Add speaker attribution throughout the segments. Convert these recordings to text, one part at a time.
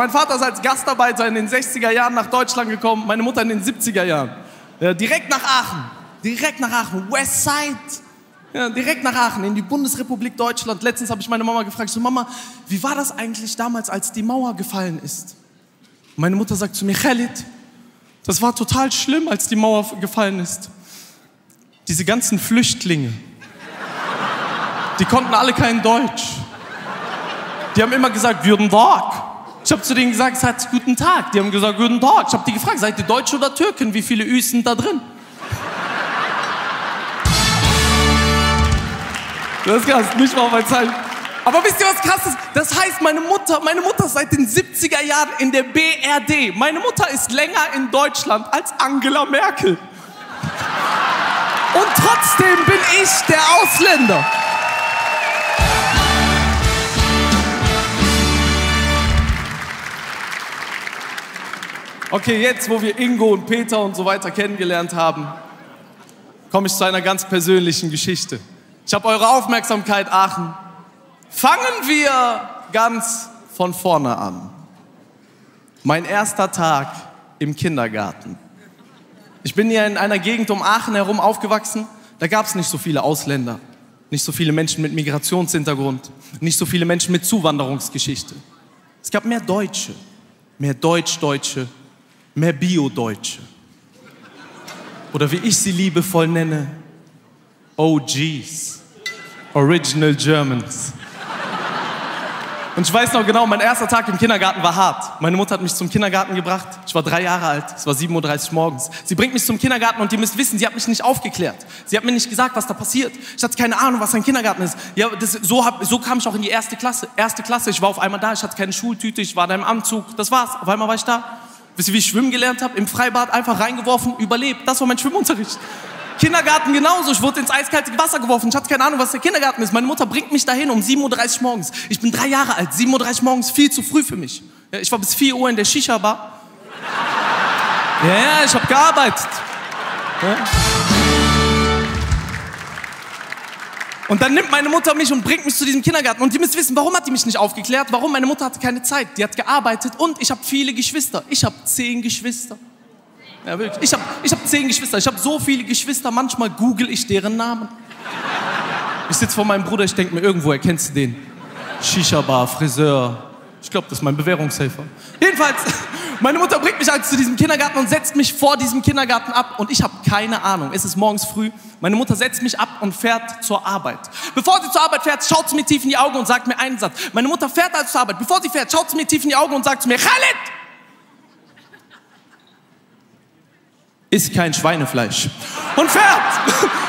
Speaker 1: Mein Vater ist als Gastarbeiter in den 60er Jahren nach Deutschland gekommen, meine Mutter in den 70er Jahren. Ja, direkt nach Aachen. Direkt nach Aachen. Westside. Ja, direkt nach Aachen, in die Bundesrepublik Deutschland. Letztens habe ich meine Mama gefragt, so Mama, wie war das eigentlich damals, als die Mauer gefallen ist? Meine Mutter sagt zu mir, Khalid, das war total schlimm, als die Mauer gefallen ist. Diese ganzen Flüchtlinge, die konnten alle kein Deutsch. Die haben immer gesagt, guten Tag. Ich habe zu denen gesagt, sagt guten Tag. Die haben gesagt, guten Tag. Ich habe die gefragt, seid ihr Deutsche oder Türken? Wie viele Üs sind da drin? Das ist krass, nicht mal mein Zeichen. Aber wisst ihr, was krass ist? Das heißt, meine Mutter, meine Mutter ist seit den 70er Jahren in der BRD. Meine Mutter ist länger in Deutschland als Angela Merkel. Und trotzdem bin ich der Ausländer. Okay, jetzt, wo wir Ingo und Peter und so weiter kennengelernt haben, komme ich zu einer ganz persönlichen Geschichte. Ich habe eure Aufmerksamkeit, Aachen. Fangen wir ganz von vorne an. Mein erster Tag im Kindergarten. Ich bin hier in einer Gegend um Aachen herum aufgewachsen. Da gab es nicht so viele Ausländer, nicht so viele Menschen mit Migrationshintergrund, nicht so viele Menschen mit Zuwanderungsgeschichte. Es gab mehr Deutsche, mehr Deutsch-Deutsche, mehr Bio-Deutsche. Oder wie ich sie liebevoll nenne, OGs, Original Germans. Und ich weiß noch genau, mein erster Tag im Kindergarten war hart. Meine Mutter hat mich zum Kindergarten gebracht. Ich war drei Jahre alt. Es war 7.30 Uhr morgens. Sie bringt mich zum Kindergarten und ihr müsst wissen, sie hat mich nicht aufgeklärt. Sie hat mir nicht gesagt, was da passiert. Ich hatte keine Ahnung, was ein Kindergarten ist. Ja, das, so, hab, so kam ich auch in die erste Klasse. Erste Klasse, ich war auf einmal da. Ich hatte keine Schultüte, ich war da im Anzug. Das war's. Auf einmal war ich da. Wisst ihr, wie ich schwimmen gelernt habe? Im Freibad einfach reingeworfen, überlebt. Das war mein Schwimmunterricht. Kindergarten genauso. Ich wurde ins eiskalte Wasser geworfen. Ich hatte keine Ahnung, was der Kindergarten ist. Meine Mutter bringt mich dahin um 7.30 Uhr morgens. Ich bin drei Jahre alt. 7.30 Uhr morgens viel zu früh für mich. Ich war bis 4 Uhr in der Shisha-Bar. Ja, ich habe gearbeitet. Ja. Und dann nimmt meine Mutter mich und bringt mich zu diesem Kindergarten. Und ihr müsst wissen, warum hat die mich nicht aufgeklärt? Warum? Meine Mutter hatte keine Zeit. Die hat gearbeitet und ich habe viele Geschwister. Ich habe zehn Geschwister. Ja, wirklich. Ich habe ich hab zehn Geschwister. Ich habe so viele Geschwister, manchmal google ich deren Namen. Ich sitze vor meinem Bruder, ich denke mir, irgendwo erkennst du den. Shisha-Bar, Friseur. Ich glaube, das ist mein Bewährungshelfer. Jedenfalls, meine Mutter bringt mich halt zu diesem Kindergarten und setzt mich vor diesem Kindergarten ab und ich habe keine Ahnung. Es ist morgens früh. Meine Mutter setzt mich ab und fährt zur Arbeit. Bevor sie zur Arbeit fährt, schaut sie mir tief in die Augen und sagt mir einen Satz. Meine Mutter fährt also zur Arbeit. Bevor sie fährt, schaut sie mir tief in die Augen und sagt zu mir, Khaled! Ist kein Schweinefleisch. Und fährt.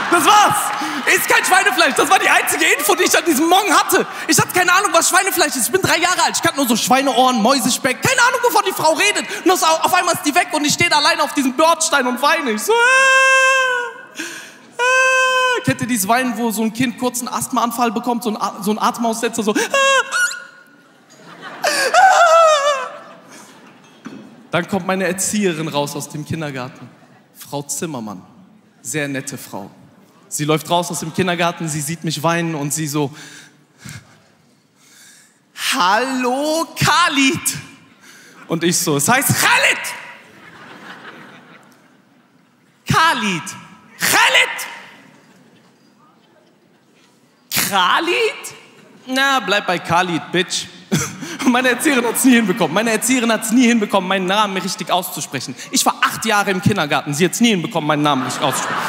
Speaker 1: Das war's. Ist kein Schweinefleisch. Das war die einzige Info, die ich an diesem Morgen hatte. Ich hatte keine Ahnung, was Schweinefleisch ist. Ich bin drei Jahre alt. Ich kannte nur so Schweineohren, Mäusespeck. Keine Ahnung, wovon die Frau redet. Und auf einmal ist die weg und ich stehe da alleine auf diesem Bordstein und weine. Ich so, äh, äh. Kennt ihr dieses Weinen, wo so ein Kind kurz einen Asthmaanfall bekommt, so ein, so ein Atemaussetzer, so. Äh. Dann kommt meine Erzieherin raus aus dem Kindergarten. Frau Zimmermann. Sehr nette Frau. Sie läuft raus aus dem Kindergarten, sie sieht mich weinen und sie so, Hallo Khalid. Und ich so, es heißt Khalid. Khalid. Khalid. Khalid? Na, bleib bei Khalid, Bitch. Meine Erzieherin hat es nie hinbekommen. Meine Erzieherin hat es nie hinbekommen, meinen Namen richtig auszusprechen. Ich war acht Jahre im Kindergarten. Sie hat es nie hinbekommen, meinen Namen richtig auszusprechen.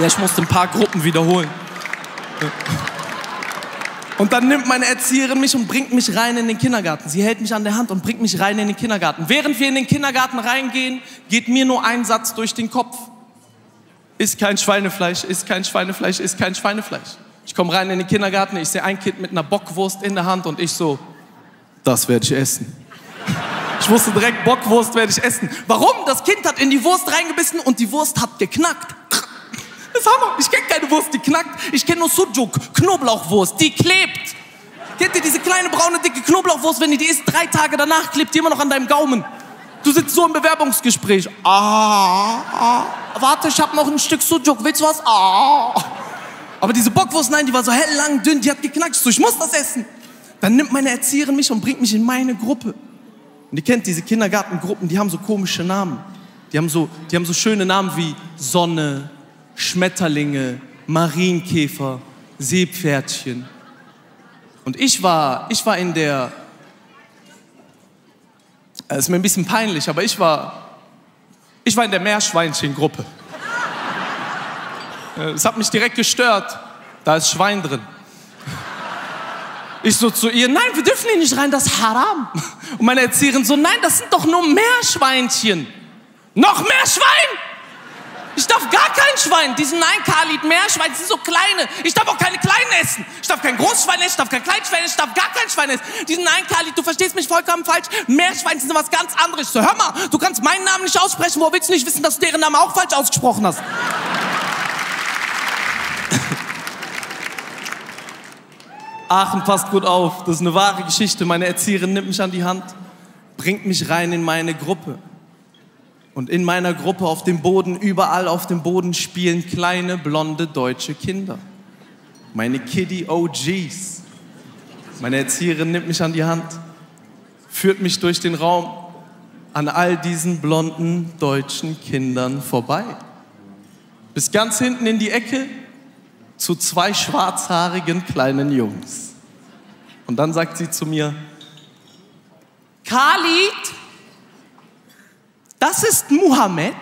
Speaker 1: Ja, ich musste ein paar Gruppen wiederholen. Und dann nimmt meine Erzieherin mich und bringt mich rein in den Kindergarten. Sie hält mich an der Hand und bringt mich rein in den Kindergarten. Während wir in den Kindergarten reingehen, geht mir nur ein Satz durch den Kopf. Ist kein Schweinefleisch, ist kein Schweinefleisch, ist kein Schweinefleisch. Ich komme rein in den Kindergarten, ich sehe ein Kind mit einer Bockwurst in der Hand und ich so, das werde ich essen. Ich wusste direkt, Bockwurst werde ich essen. Warum? Das Kind hat in die Wurst reingebissen und die Wurst hat geknackt. Das ist Hammer. Ich kenne keine Wurst, die knackt. Ich kenne nur Sujuk, Knoblauchwurst, die klebt. Kennt ihr diese kleine braune dicke Knoblauchwurst, wenn ihr die isst, drei Tage danach klebt die immer noch an deinem Gaumen. Du sitzt so im Bewerbungsgespräch. Ah, ah. Warte, ich habe noch ein Stück Sujuk. Willst du was? Ah. Aber diese Bockwurst, nein, die war so hell, lang, dünn, die hat geknackt. Ich muss das essen. Dann nimmt meine Erzieherin mich und bringt mich in meine Gruppe. Und ihr kennt diese Kindergartengruppen, die haben so komische Namen. Die haben so, die haben so schöne Namen wie Sonne, Schmetterlinge, Marienkäfer, Seepferdchen. Und ich war, ich war in der, es ist mir ein bisschen peinlich, aber ich war, ich war in der Meerschweinchengruppe. Es hat mich direkt gestört. Da ist Schwein drin. Ich so zu ihr, nein, wir dürfen hier nicht rein, das ist haram. Und meine Erzieherin so, nein, das sind doch nur Meerschweinchen. Noch mehr Schwein? Ich darf gar kein Schwein. Diesen Nein, Khalid, Meerschwein, die sind so kleine. Ich darf auch keine kleinen essen. Ich darf kein Großschwein essen, ich darf kein Kleinschwein essen, ich darf gar kein Schwein essen. Diesen Nein, Khalid, du verstehst mich vollkommen falsch. Meerschwein sind was ganz anderes. So, hör mal, du kannst meinen Namen nicht aussprechen. Wo willst du nicht wissen, dass du deren Namen auch falsch ausgesprochen hast? Aachen passt gut auf. Das ist eine wahre Geschichte. Meine Erzieherin nimmt mich an die Hand, bringt mich rein in meine Gruppe. Und in meiner Gruppe auf dem Boden, überall auf dem Boden spielen kleine blonde deutsche Kinder. Meine Kiddie OGs. Meine Erzieherin nimmt mich an die Hand, führt mich durch den Raum an all diesen blonden deutschen Kindern vorbei. Bis ganz hinten in die Ecke zu zwei schwarzhaarigen kleinen Jungs. Und dann sagt sie zu mir, Khalid, das ist Muhammad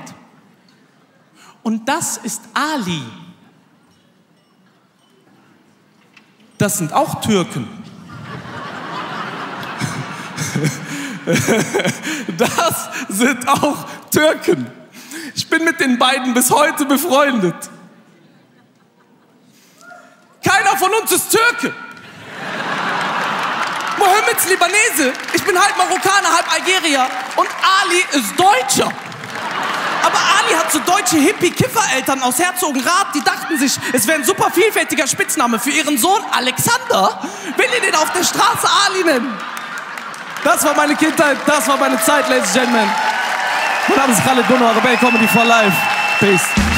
Speaker 1: und das ist Ali. Das sind auch Türken. Das sind auch Türken. Ich bin mit den beiden bis heute befreundet. Keiner von uns ist Türke. Mohammed ist Libanese. Ich bin halb Marokkaner, halb Algerier. Und Ali ist Deutscher. Aber Ali hat so deutsche Hippie-Kiffer-Eltern aus Herzogenrath, die dachten sich, es wäre ein super vielfältiger Spitzname für ihren Sohn Alexander, wenn die den auf der Straße Ali nennen. Das war meine Kindheit, das war meine Zeit, Ladies and Gentlemen. Mein Name ist Khaled Gunnar, Rebel Comedy for Life. Peace.